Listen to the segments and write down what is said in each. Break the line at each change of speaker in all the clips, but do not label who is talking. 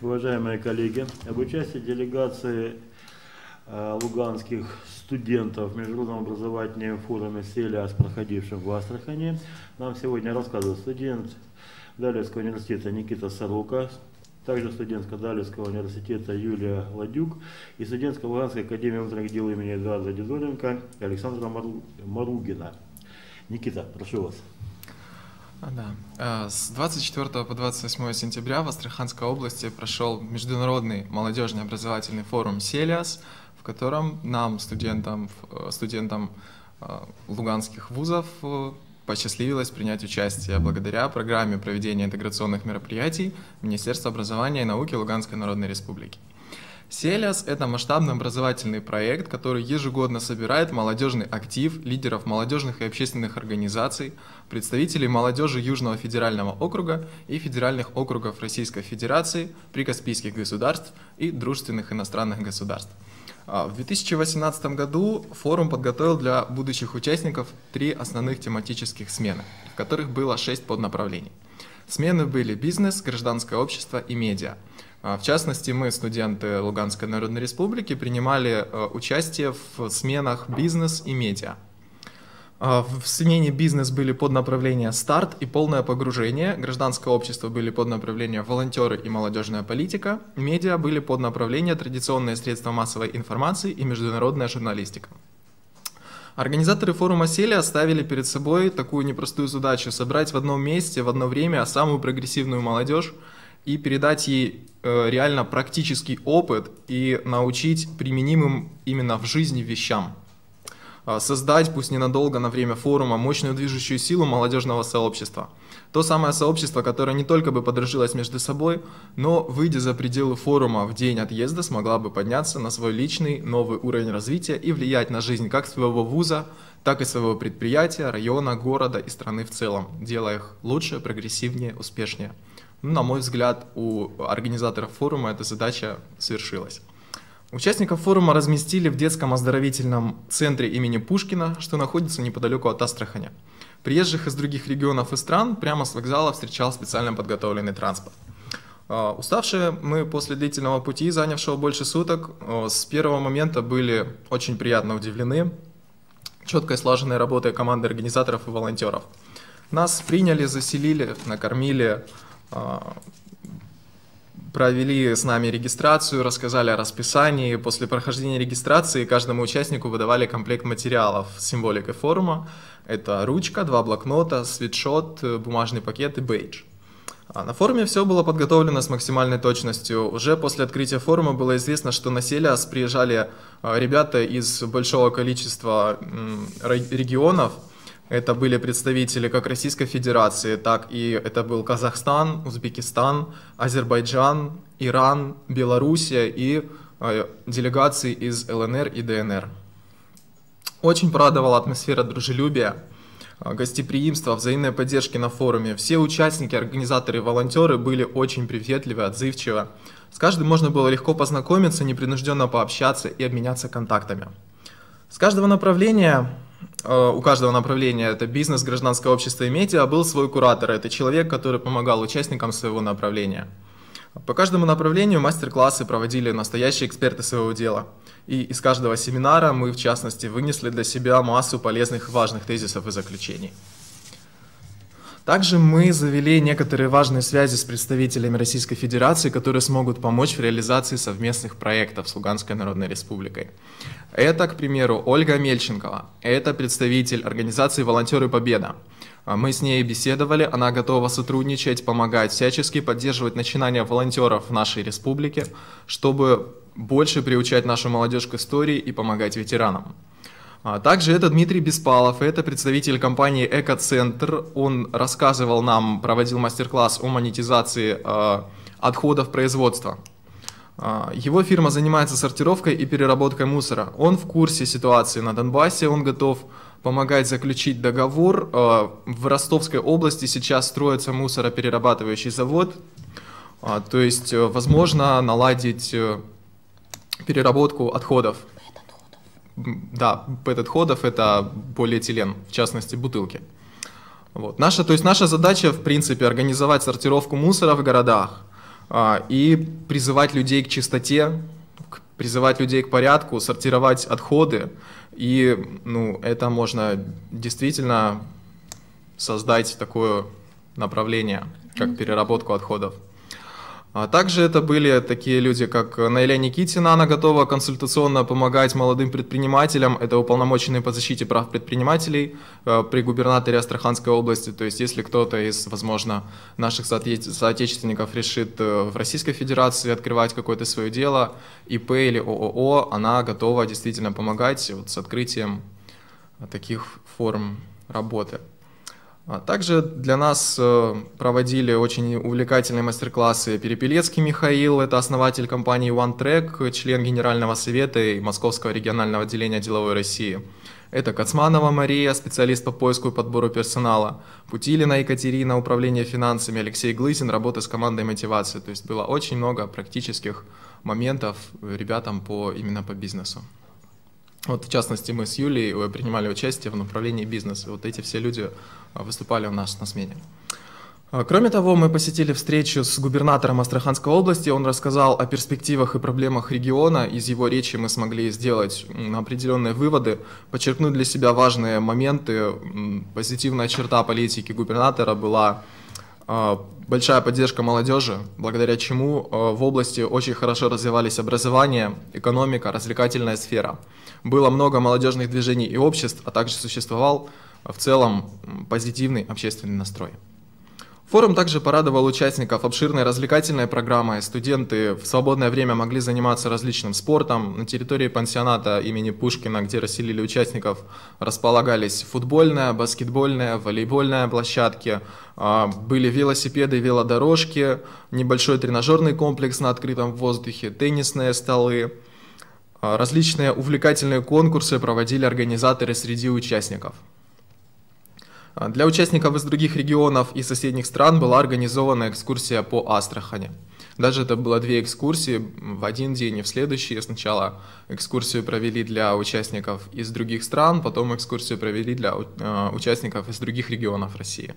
уважаемые коллеги, об участии делегации э, луганских студентов в Международном образовательном форуме «Селиас», проходившем в Астрахани, нам сегодня рассказывает студент Далевского университета Никита Сорока, также студент Далевского университета Юлия Ладюк и студентка Луганской академии внутренних дел имени Эдуарда Дедоренко Александра Маругина. Никита, прошу вас.
Да. Э, с 24 по 28 сентября в Астраханской области прошел международный молодежный образовательный форум «Селиас», в котором нам, студентам, э, студентам э, луганских вузов, посчастливилось принять участие благодаря программе проведения интеграционных мероприятий Министерства образования и науки Луганской Народной Республики. Селиас – это масштабный образовательный проект, который ежегодно собирает молодежный актив лидеров молодежных и общественных организаций, представителей молодежи Южного федерального округа и федеральных округов Российской Федерации, прикаспийских государств и дружественных иностранных государств. А, в 2018 году форум подготовил для будущих участников три основных тематических смены, в которых было шесть поднаправлений. Смены были бизнес, гражданское общество и медиа – в частности, мы, студенты Луганской Народной Республики, принимали э, участие в сменах бизнес и медиа. А, в смене бизнес были под направление «Старт» и «Полное погружение», гражданское общество были под направление «Волонтеры и молодежная политика», медиа были под направление «Традиционные средства массовой информации и международная журналистика». Организаторы форума Сели оставили перед собой такую непростую задачу – собрать в одном месте, в одно время самую прогрессивную молодежь и передать ей реально практический опыт и научить применимым именно в жизни вещам. А, создать, пусть ненадолго, на время форума, мощную движущую силу молодежного сообщества. То самое сообщество, которое не только бы подружилось между собой, но, выйдя за пределы форума в день отъезда, смогла бы подняться на свой личный новый уровень развития и влиять на жизнь как своего вуза, так и своего предприятия, района, города и страны в целом, делая их лучше, прогрессивнее, успешнее. Ну, на мой взгляд, у организаторов форума эта задача свершилась. Участников форума разместили в детском оздоровительном центре имени Пушкина, что находится неподалеку от Астрахани. Приезжих из других регионов и стран прямо с вокзала встречал специально подготовленный транспорт. А, уставшие мы после длительного пути, занявшего больше суток, с первого момента были очень приятно удивлены четкой слаженной работой команды организаторов и волонтеров. Нас приняли, заселили, накормили, а, провели с нами регистрацию, рассказали о расписании. После прохождения регистрации каждому участнику выдавали комплект материалов с символикой форума. Это ручка, два блокнота, свитшот, бумажный пакет и бейдж. А на форуме все было подготовлено с максимальной точностью. Уже после открытия форума было известно, что на Селиас приезжали а, ребята из большого количества регионов – это были представители как Российской Федерации, так и это был Казахстан, Узбекистан, Азербайджан, Иран, Белоруссия и э, делегации из ЛНР и ДНР. Очень порадовала атмосфера дружелюбия, э, гостеприимства, взаимной поддержки на форуме. Все участники, организаторы и волонтеры были очень приветливы, отзывчивы. С каждым можно было легко познакомиться, непринужденно пообщаться и обменяться контактами. С каждого направления Э, у каждого направления, это бизнес, гражданское общество и медиа, был свой куратор. Это человек, который помогал участникам своего направления. По каждому направлению мастер-классы проводили настоящие эксперты своего дела. И из каждого семинара мы, в частности, вынесли для себя массу полезных и важных тезисов и заключений. Также мы завели некоторые важные связи с представителями Российской Федерации, которые смогут помочь в реализации совместных проектов с Луганской Народной Республикой. Это, к примеру, Ольга Мельченкова. Это представитель организации «Волонтеры Победа». Мы с ней беседовали, она готова сотрудничать, помогать, всячески поддерживать начинания волонтеров в нашей республике, чтобы больше приучать нашу молодежь к истории и помогать ветеранам. А также это Дмитрий Беспалов, это представитель компании Экоцентр. Он рассказывал нам, проводил мастер-класс о монетизации э, отходов производства. Его фирма занимается сортировкой и переработкой мусора. Он в курсе ситуации на Донбассе, он готов помогать заключить договор. Э, в Ростовской области сейчас строится мусороперерабатывающий завод. Э, то есть, возможно, наладить переработку отходов да, пэт-отходов это полиэтилен, в частности бутылки. Вот. Наша, то есть наша задача, в принципе, организовать сортировку мусора в городах, и призывать людей к чистоте, призывать людей к порядку, сортировать отходы. И ну, это можно действительно создать такое направление, как переработку отходов. А также это были такие люди, как Наиля Никитина, она готова консультационно помогать молодым предпринимателям, это уполномоченные по защите прав предпринимателей э, при губернаторе Астраханской области, то есть если кто-то из, возможно, наших соотечественников решит э, в Российской Федерации открывать какое-то свое дело, ИП или ООО, она готова действительно помогать вот с открытием таких форм работы. А также для нас э, проводили очень увлекательные мастер-классы Перепелецкий Михаил, это основатель компании OneTrack, член Генерального совета и Московского регионального отделения деловой России. Это Кацманова Мария, специалист по поиску и подбору персонала. Путилина Екатерина, управление финансами. Алексей Глызин, работа с командой мотивации. То есть было очень много практических моментов ребятам по, именно по бизнесу. Вот, в частности, мы с Юлей э, принимали участие в направлении бизнеса. Вот эти все люди э, выступали у нас на смене. А, кроме того, мы посетили встречу с губернатором Астраханской области. Он рассказал о перспективах и проблемах региона. Из его речи мы смогли сделать определенные выводы, подчеркнуть для себя важные моменты. Позитивная черта политики губернатора была большая поддержка молодежи, благодаря чему а, в области очень хорошо развивались образование, экономика, развлекательная сфера. Было много молодежных движений и обществ, а также существовал в целом позитивный общественный настрой. Форум также порадовал участников обширной развлекательной программой. Студенты в свободное время могли заниматься различным спортом. На территории пансионата имени Пушкина, где расселили участников, располагались футбольная, баскетбольная, волейбольная площадки, а, были велосипеды, велодорожки, небольшой тренажерный комплекс на открытом воздухе, теннисные столы. А, различные увлекательные конкурсы проводили организаторы среди участников. А, для участников из других регионов и соседних стран была организована экскурсия по Астрахани. Даже это было две экскурсии в один день и в следующий. Сначала экскурсию провели для участников из других стран, потом экскурсию провели для э, участников из других регионов России.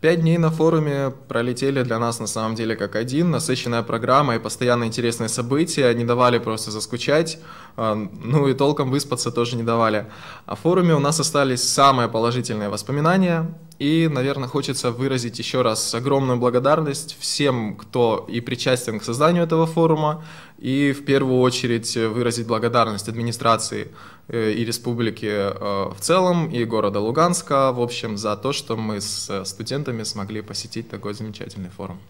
Пять дней на форуме пролетели для нас на самом деле как один. Насыщенная программа и постоянно интересные события не давали просто заскучать, а, ну и толком выспаться тоже не давали. О форуме у нас остались самые положительные воспоминания. И, наверное, хочется выразить еще раз огромную благодарность всем, кто и причастен к созданию этого форума, и в первую очередь выразить благодарность администрации э, и республики э, в целом, и города Луганска, в общем, за то, что мы с студентами смогли посетить такой замечательный форум.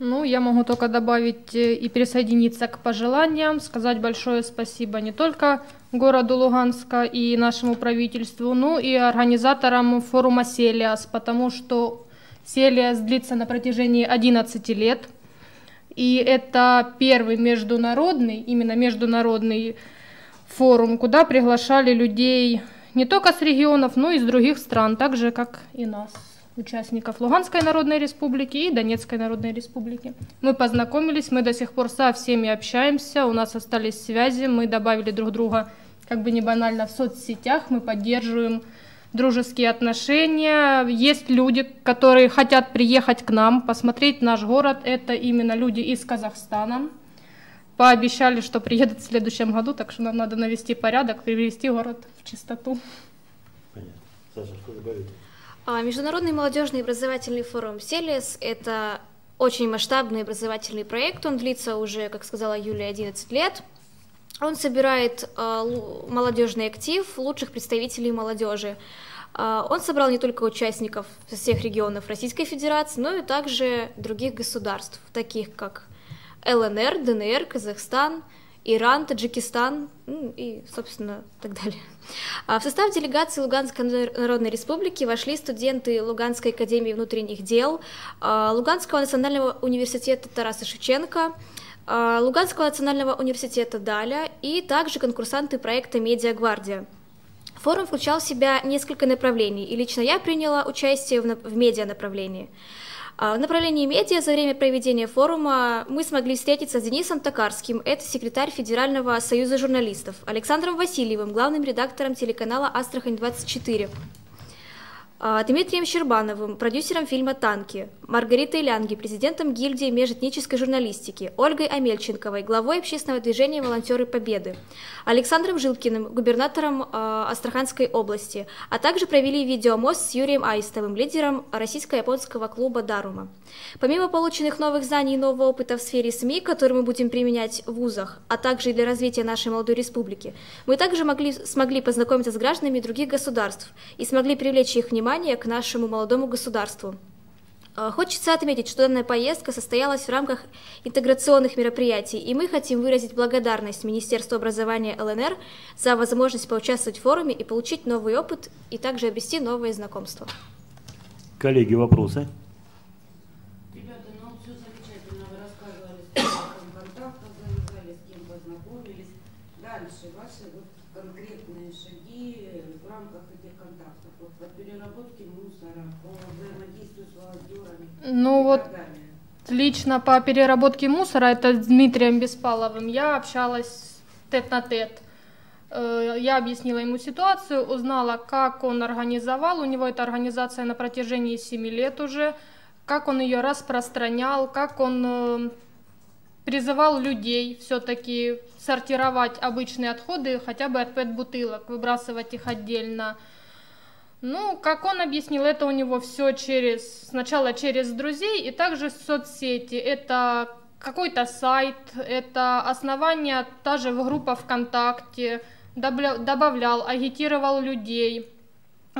Ну, я могу только добавить э, и присоединиться к пожеланиям, сказать большое спасибо не только городу Луганска и нашему правительству, но и организаторам форума «Селиас», потому что «Селиас» длится на протяжении 11 лет, и это первый международный, именно международный форум, куда приглашали людей не только с регионов, но и из других стран, так же, как и нас участников Луганской Народной Республики и Донецкой Народной Республики. Мы познакомились, мы до сих пор со всеми общаемся, у нас остались связи, мы добавили друг друга, как бы не банально, в соцсетях, мы поддерживаем дружеские отношения. Есть люди, которые хотят приехать к нам, посмотреть наш город. Это именно люди из Казахстана. Пообещали, что приедут в следующем году, так что нам надо навести порядок, привести город в чистоту.
Понятно. Саша, что добавить?
А, Международный молодежный образовательный форум «Селес» — это очень масштабный образовательный проект, он длится уже, как сказала Юлия, 11 лет. Он собирает э, молодежный актив лучших представителей молодежи. Э, он собрал не только участников со всех регионов Российской Федерации, но и также других государств, таких как ЛНР, ДНР, Казахстан, Иран, Таджикистан и, собственно, так далее. А в состав делегации Луганской Народной Республики вошли студенты Луганской академии внутренних дел, а, Луганского национального университета Тараса Шевченко, а, Луганского национального университета Даля и также конкурсанты проекта «Медиа Гвардия». Форум включал в себя несколько направлений, и лично я приняла участие в медиа направлении. А, в направлении медиа за время проведения форума мы смогли встретиться с Денисом Токарским, это секретарь Федерального союза журналистов, Александром Васильевым, главным редактором телеканала «Астрахань-24», а, Дмитрием Щербановым, продюсером фильма «Танки», Маргаритой Лянги, президентом гильдии межэтнической журналистики, Ольгой Амельченковой, главой общественного движения «Волонтеры Победы», Александром Жилкиным, губернатором э, Астраханской области, а также провели видеомост с Юрием Аистовым, лидером российско-японского клуба «Дарума». Помимо полученных новых знаний и нового опыта в сфере СМИ, которые мы будем применять в вузах, а также для развития нашей молодой республики, мы также могли, смогли познакомиться с гражданами других государств и смогли привлечь их внимание внимание к нашему молодому государству. А, хочется отметить, что данная поездка состоялась в рамках интеграционных мероприятий, и мы хотим выразить благодарность Министерству образования ЛНР за возможность поучаствовать в форуме и получить новый опыт, и также обрести новые знакомства.
Коллеги, вопросы?
Ребята, ну все замечательно, вы рассказывали, с кем контактов завязали, с кем познакомились. Дальше ваши вот конкретные шаги в рамках этих контактов, вот по переработке мусора, по взаимодействию с волонтерами
Ну вот лично по переработке мусора, это с Дмитрием Беспаловым, я общалась тет-на-тет. Э, Я объяснила ему ситуацию, узнала, как он организовал, у него эта организация на протяжении 7 лет уже, как он ее распространял, как он э, призывал людей все-таки сортировать обычные отходы хотя бы от пэт-бутылок, выбрасывать их отдельно. Ну, как он объяснил, это у него все через, сначала через друзей и также соцсети. Это какой-то сайт, это основание, та же группа ВКонтакте, добавлял, агитировал людей.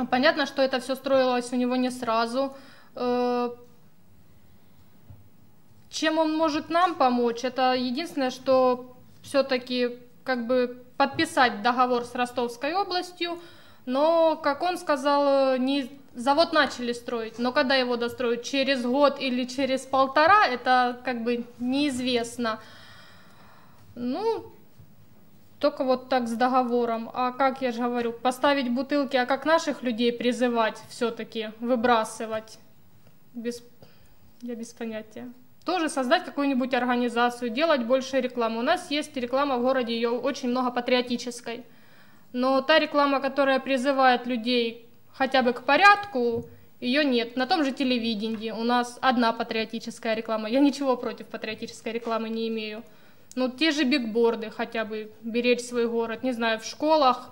Понятно, что это все строилось у него не сразу. Э, Чем он может нам помочь? Это единственное, что все-таки как бы подписать договор с Ростовской областью, но, как он сказал, не завод начали строить, но когда его достроят, через год или через полтора, это как бы неизвестно. Ну, только вот так с договором. А как я же говорю, поставить бутылки, а как наших людей призывать все-таки выбрасывать? Без... Я без понятия. Тоже создать какую-нибудь организацию, делать больше рекламы. У нас есть реклама в городе, ее очень много патриотической. Но та реклама, которая призывает людей хотя бы к порядку, ее нет. На том же телевидении у нас одна патриотическая реклама. Я ничего против патриотической рекламы не имею. Ну, те же бигборды хотя бы, беречь свой город, не знаю, в школах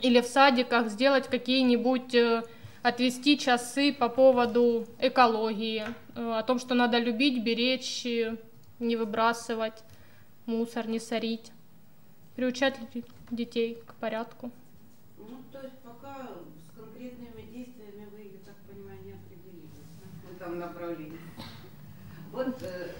или в садиках сделать какие-нибудь, э, отвести часы по поводу экологии, э, о том, что надо любить, беречь, э, не выбрасывать мусор, не сорить, приучать детей к порядку.
Ну, то есть пока с конкретными действиями вы, я так понимаю, не определились да, в этом направлении. Вот э,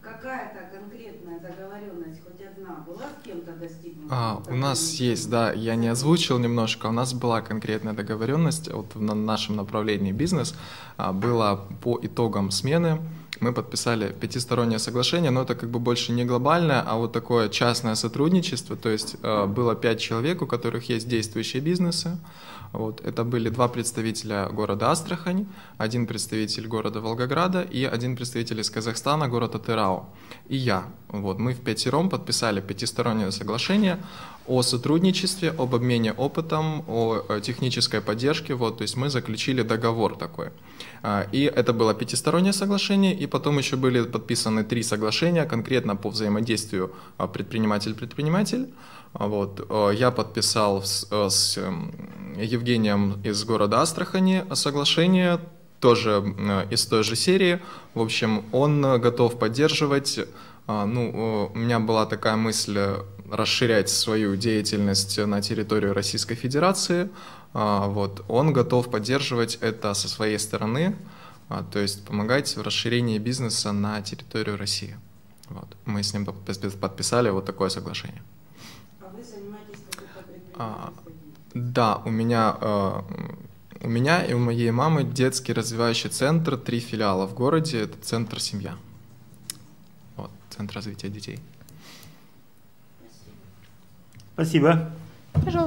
какая-то конкретная договоренность, хоть одна, была с кем-то достигнута?
А, у нас есть, да, я не озвучил немножко, у нас была конкретная договоренность, вот в на- нашем направлении бизнес, а, было по итогам смены, мы подписали пятистороннее соглашение, но это как бы больше не глобальное, а вот такое частное сотрудничество, то есть э, было пять человек, у которых есть действующие бизнесы, вот, это были два представителя города Астрахань, один представитель города Волгограда и один представитель из Казахстана, города Тырау, и я. Вот, мы в пятером подписали пятистороннее соглашение о сотрудничестве, об обмене опытом, о э, технической поддержке, вот, то есть мы заключили договор такой. А, И это было пятистороннее соглашение, и потом еще были подписаны три соглашения конкретно по взаимодействию а, предприниматель-предприниматель. А, Вот. Я подписал с, э, эм, Евгением из города Астрахани соглашение, тоже э, из той же серии. В общем, он э, готов поддерживать. Ну, у меня была такая мысль расширять свою деятельность на территорию Российской Федерации. А, Вот. Он готов поддерживать это со своей стороны, а, то есть помогать в расширении бизнеса на территорию России. Вот. Мы с ним подпис- подписали вот такое соглашение.
А вы занимаетесь
А? Да, у меня, э, у меня и у моей мамы детский развивающий центр, три филиала в городе, это центр «Семья». Вот, центр развития детей.
Спасибо.
Пожалуйста.